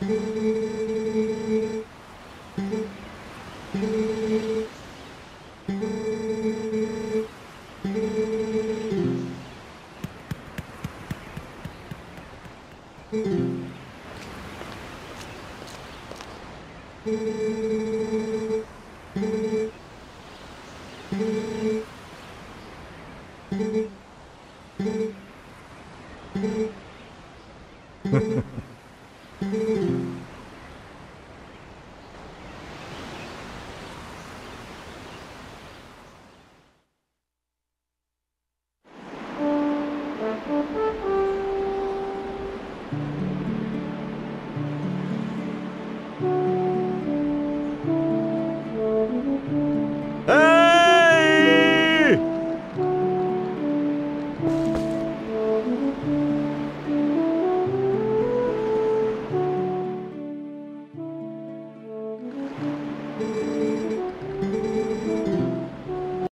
Ha ha ha thank you